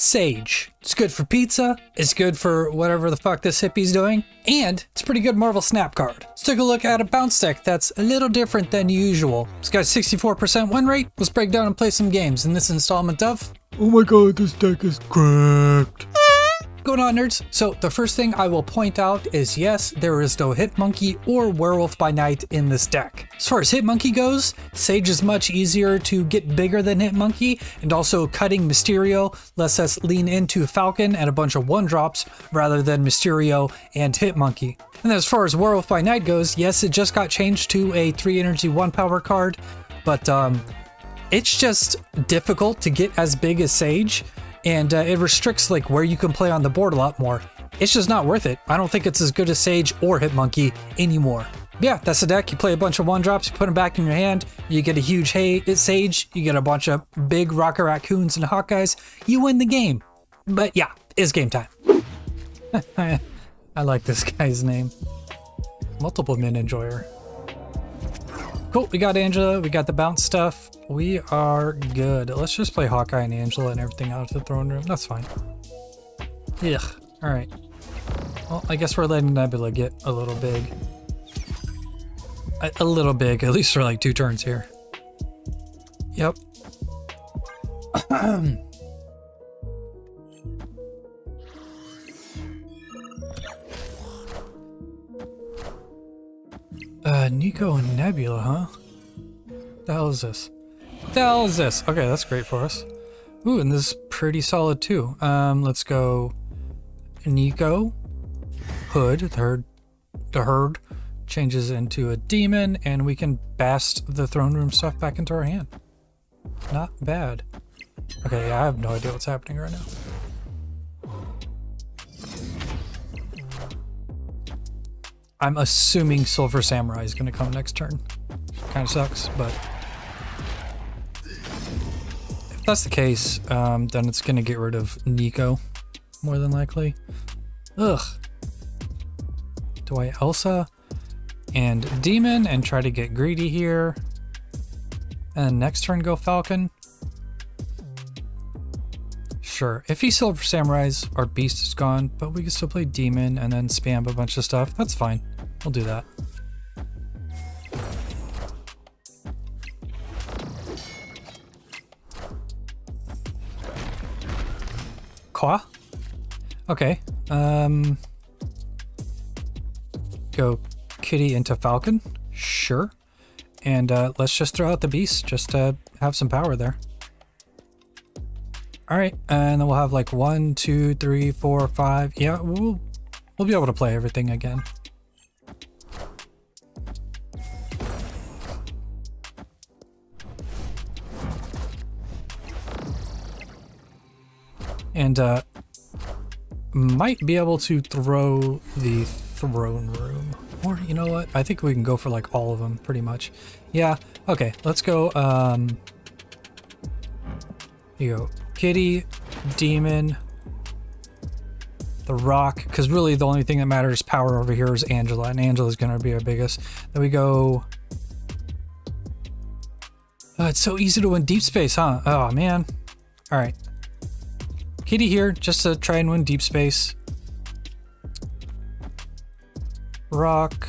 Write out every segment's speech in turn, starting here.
Sage. It's good for pizza, it's good for whatever the fuck this hippie's doing, and it's a pretty good Marvel Snap card. Let's take a look at a bounce deck that's a little different than usual. It's got 64% win rate. Let's break down and play some games in this installment of Oh my god, this deck is cracked. Going on nerds. So the first thing i will point out is yes there is no Hit-Monkey or werewolf by night in this deck. As far as Hit-Monkey goes sage is much easier to get bigger than Hit-Monkey and also cutting mysterio lets us lean into falcon and a bunch of one drops rather than mysterio and hitmonkey and as far as werewolf by night goes yes it just got changed to a 3 energy 1 power card but um it's just difficult to get as big as Sage, and uh, it restricts like where you can play on the board a lot more. It's just not worth it. I don't think it's as good as Sage or Hit-Monkey anymore. Yeah, that's the deck. You play a bunch of one drops, you put them back in your hand, you get a huge hay Sage, you get a bunch of big Rocket Raccoons and Hawkeyes, you win the game. But yeah, it's game time. I like this guy's name. Multiple min enjoyer. Cool, we got Angela, we got the bounce stuff. We are good. Let's just play Hawkeye and Angela and everything out of the throne room. That's fine. Ugh. Alright. Well, I guess we're letting Nebula get a little big. A, a little big, at least for like two turns here. Yep. Nico and Nebula, huh? The hell is this? The hell is this? Okay, that's great for us. Ooh, and this is pretty solid too. Um, let's go Nico, Hood, the herd, the herd changes into a demon, and we can bast the throne room stuff back into our hand. Not bad. Okay, yeah, I have no idea what's happening right now. I'm assuming Silver Samurai is going to come next turn. Kind of sucks, but if that's the case, um, then it's going to get rid of Nico, more than likely. Ugh. Do I Elsa and Demon and try to get greedy here? And next turn go Falcon? Sure. If he Silver Samurais, our beast is gone, but we can still play Demon and then spam a bunch of stuff. That's fine. We'll do that. Qua? Okay. Um go Kitty into Falcon. Sure. And uh, let's just throw out the beast just to have some power there. All right, and then we'll have like one, two, three, four, five. Yeah, we'll we'll be able to play everything again. And uh, might be able to throw the throne room. Or, you know what? I think we can go for like all of them, pretty much. Yeah, okay, let's go. Um, you go Kitty, Demon, the Rock, because really the only thing that matters power over here is Angela, and Angela's going to be our biggest. Then we go... Oh, it's so easy to win Deep Space, huh? Oh, man. Alright. Kitty here, just to try and win Deep Space. Rock.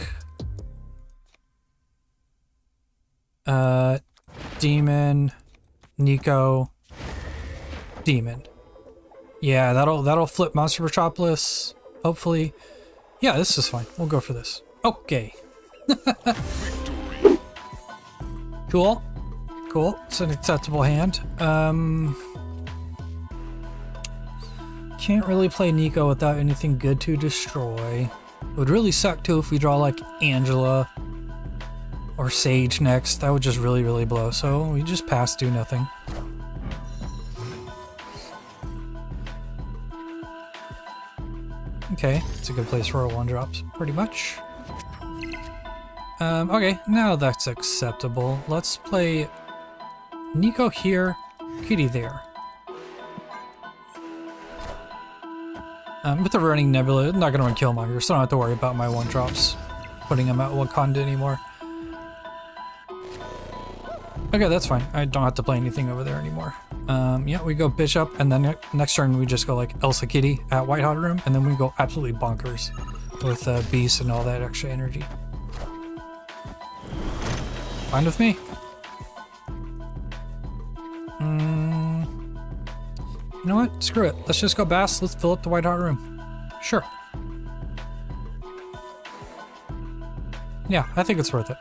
Uh, Demon. Nico. Demon. Yeah, that'll that'll flip Monster Metropolis. Hopefully. Yeah, this is fine. We'll go for this. Okay. cool. Cool. It's an acceptable hand. Um can't really play Nico without anything good to destroy. It would really suck too if we draw like Angela or Sage next. That would just really, really blow. So we just pass, do nothing. Okay, it's a good place for our one drops, pretty much. Um, okay, now that's acceptable. Let's play Nico here, Kitty there. Um, with the running Nebula, I'm not gonna run Killmonger, so I don't have to worry about my one drops putting him at Wakanda anymore. Okay, that's fine. I don't have to play anything over there anymore. Um, yeah, we go Bishop, and then next turn we just go like Elsa Kitty at White Hot Room, and then we go absolutely bonkers with uh, Beast and all that extra energy. Fine with me. You know what? Screw it. Let's just go Bast. Let's fill up the White Hot Room. Sure. Yeah, I think it's worth it.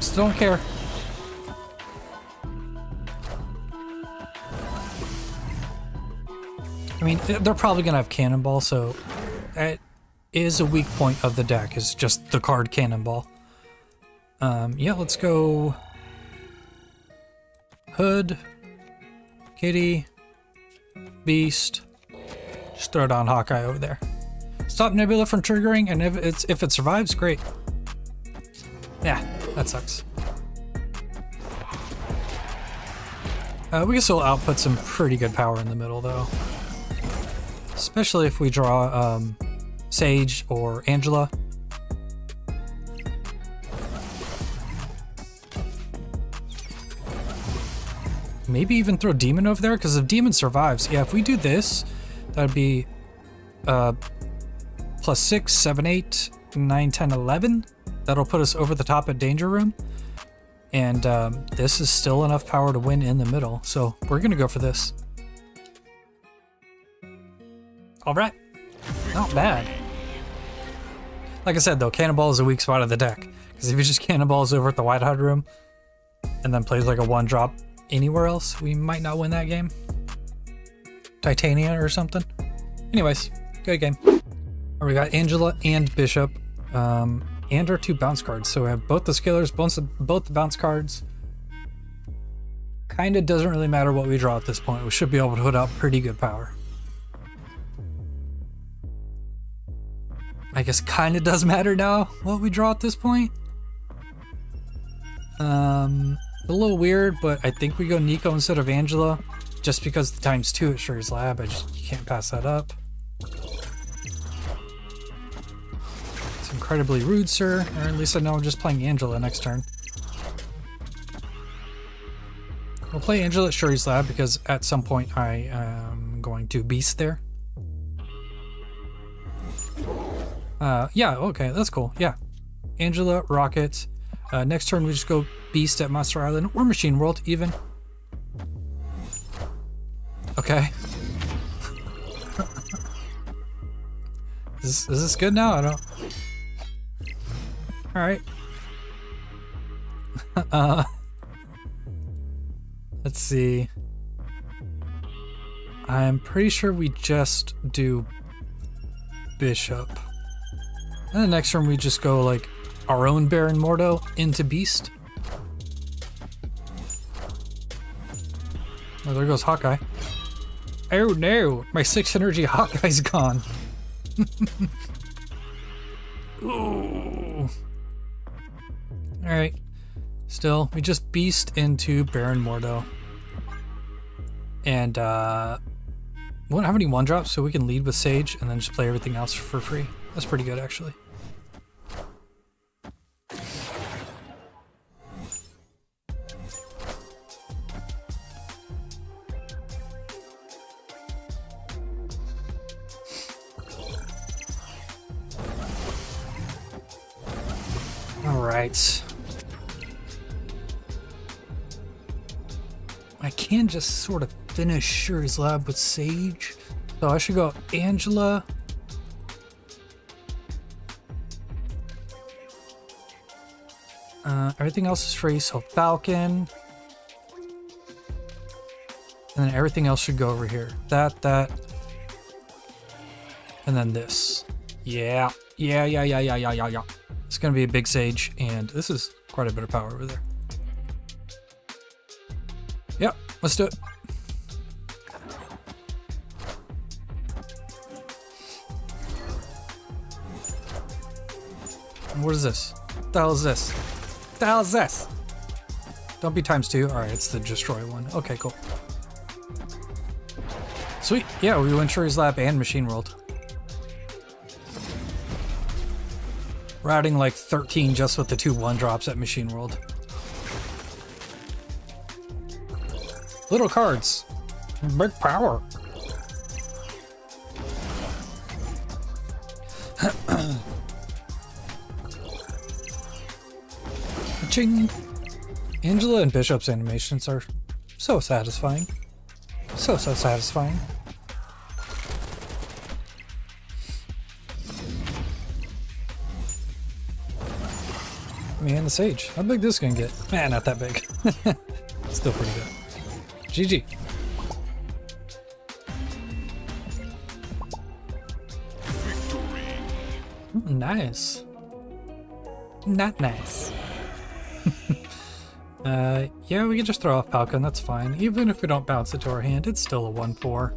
Still don't care. I mean, they're probably gonna have Cannonball, so it is a weak point of the deck, is just the card Cannonball. Um, yeah, let's go Hood, Kitty, Beast, just throw down Hawkeye over there. Stop Nebula from triggering, and if, it's, if it survives, great. Yeah, that sucks. Uh, we can still output some pretty good power in the middle, though. Especially if we draw um, Sage or Angela. Maybe even throw Demon over there, because if Demon survives, yeah, if we do this, that'd be uh, plus 6, 7, 8, 9, 10, 11. That'll put us over the top at Danger Room. And um, this is still enough power to win in the middle, so we're going to go for this. Alright. Not bad. Like I said though, Cannonball is a weak spot of the deck. Because if he just Cannonballs over at the White Hot Room, and then plays like a one drop anywhere else, we might not win that game. Titania or something. Anyways, good game. we got Angela and Bishop, um, and our two bounce cards. So we have both the scalers, both, both the bounce cards. Kinda doesn't really matter what we draw at this point. We should be able to put out pretty good power. I guess kind of does matter now what we draw at this point. Um, a little weird, but I think we go Nico instead of Angela, just because the times two at Shuri's Lab. I just can't pass that up. It's incredibly rude, sir. Or at least I know I'm just playing Angela next turn. We'll play Angela at Shuri's Lab because at some point I am going to Beast there. Uh, yeah, okay, that's cool. Yeah. Angela, Rocket. Uh, next turn, we just go Beast at Monster Island or Machine World, even. Okay. is, is this good now? I don't... Alright. uh, let's see. I'm pretty sure we just do Bishop. And the next turn we just go like our own Baron Mordo into Beast. Oh, there goes Hawkeye. Oh no, my six energy Hawkeye's gone. Ooh. Alright. Still, we just beast into Baron Mordo. And uh we won't have any one drops, so we can lead with Sage and then just play everything else for free. That's pretty good actually. I can just sort of finish Shuri's Lab with Sage. So I should go Angela. Uh, everything else is free, so Falcon. And then everything else should go over here. That, that. And then this. Yeah. Yeah, yeah, yeah, yeah, yeah, yeah, yeah. It's going to be a big sage, and this is quite a bit of power over there. Yep, let's do it. What is this? The hell is this? The hell is this? Don't be times two. Alright, it's the destroy one. Okay, cool. Sweet. Yeah, we went Shuri's Lab and Machine World. We're like 13 just with the two one drops at Machine World. Little cards. Big power. Ching. Angela and Bishop's animations are so satisfying. So, so satisfying. The Sage. How big this gonna get? Man, not that big. Still pretty good. GG. Nice. Not nice. uh, yeah, we can just throw off Falcon, that's fine. Even if we don't bounce it to our hand, it's still a 1-4.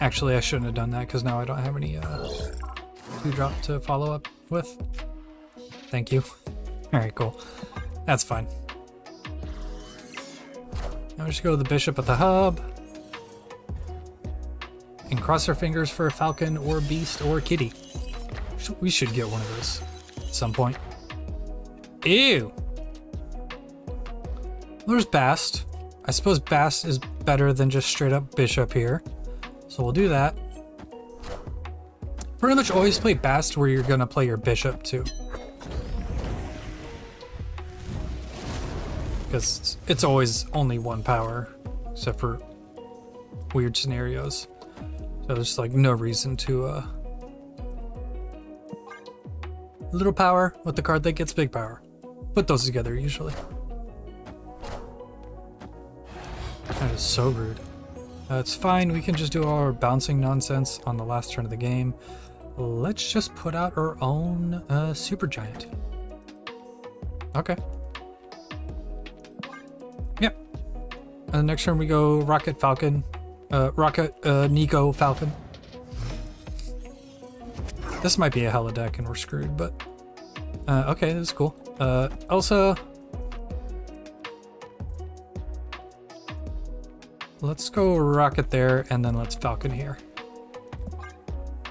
Actually, I shouldn't have done that, because now I don't have any uh, 2-drop to follow up with. Thank you. Alright, cool. That's fine. Now we just go to the bishop at the hub. And cross our fingers for a falcon or beast or kitty. We should get one of those at some point. Ew! There's Bast. I suppose Bast is better than just straight up bishop here. So we'll do that. Pretty much always play Bast where you're gonna play your bishop too. Because it's always only one power, except for weird scenarios. So there's like no reason to uh little power with the card that gets big power. Put those together usually. That is so rude. Uh, it's fine, we can just do all our bouncing nonsense on the last turn of the game. Let's just put out our own uh, super giant. Okay. And next turn we go Rocket Falcon. Uh, Rocket uh, Nico Falcon. This might be a Hela deck and we're screwed, but... Uh, okay, that's cool. Uh, Elsa... Let's go Rocket there, and then let's Falcon here.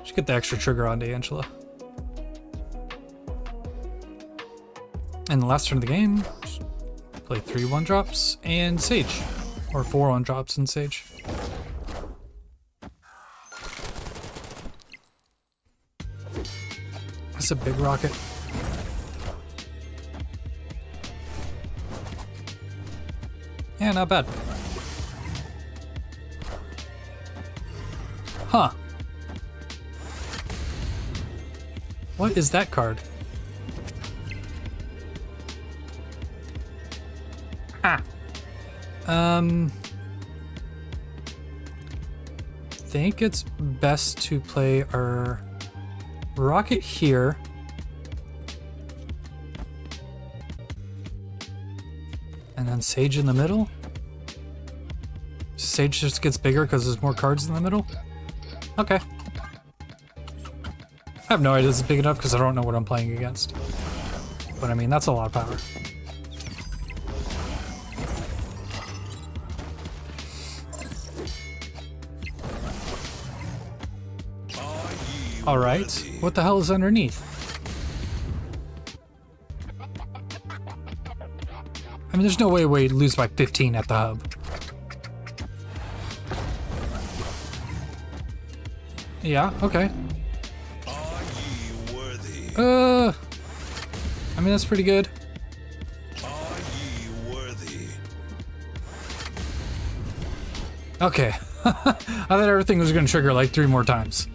Just get the extra trigger on D'Angela. And the last turn of the game, play three one drops and Sage. Or four on drops and Sage. That's a big rocket. Yeah, not bad. Huh. What is that card? Um. think it's best to play our rocket here. And then Sage in the middle? Sage just gets bigger because there's more cards in the middle? Okay. I have no idea this is big enough because I don't know what I'm playing against. But I mean, that's a lot of power. Alright, what the hell is underneath? I mean, there's no way we lose by 15 at the hub. Yeah, okay. Uh, I mean, that's pretty good. Okay. I thought everything was going to trigger like three more times.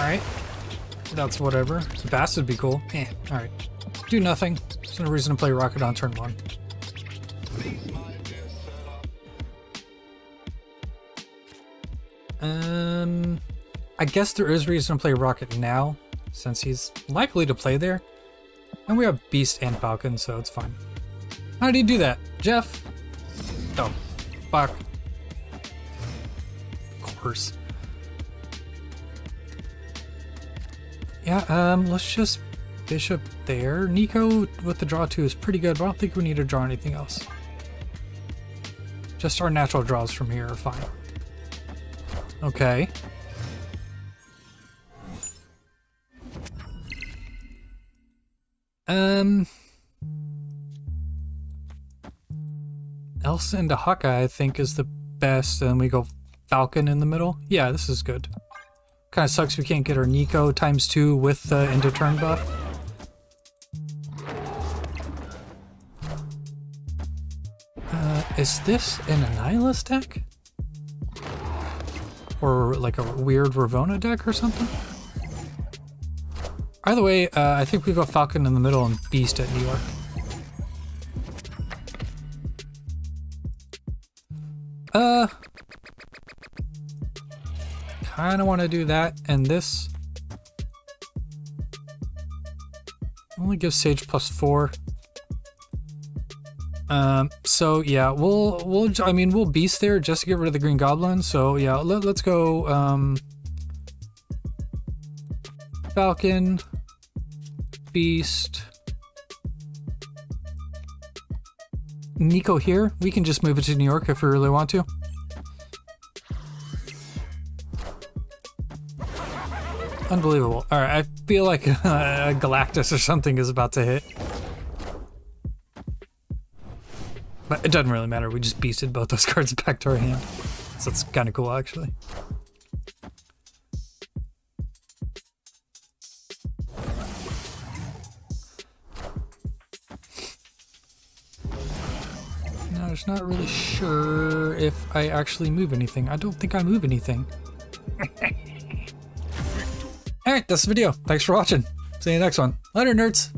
Alright. That's whatever. Bast would be cool. Eh, alright. Do nothing. There's no reason to play Rocket on turn one. Um, I guess there is reason to play Rocket now, since he's likely to play there. And we have Beast and Falcon, so it's fine. How do you do that? Jeff? Oh, fuck. Of course. Yeah, um, let's just bishop there. Nico with the draw two is pretty good, but I don't think we need to draw anything else. Just our natural draws from here are fine. Okay. Um... Elsa into Hawkeye, I think, is the best, and we go Falcon in the middle. Yeah, this is good. Kind of sucks we can't get our Nico times two with the uh, into turn buff. Uh, is this an Annihilus deck? Or like a weird Ravonna deck or something? Either way, uh, I think we go Falcon in the middle and Beast at New York. Uh, kind of want to do that and this. Only gives Sage plus four. Um, so yeah, we'll, we'll, I mean, we'll Beast there just to get rid of the Green Goblin. So yeah, let, let's go, um, Falcon, Beast, Nico here. We can just move it to New York if we really want to. Unbelievable. All right, I feel like a uh, Galactus or something is about to hit. But it doesn't really matter. We just beasted both those cards back to our hand. So that's kind of cool, actually. Now, I'm just not really sure if I actually move anything. I don't think I move anything. Alright, that's the video. Thanks for watching. See you next one. Later, nerds.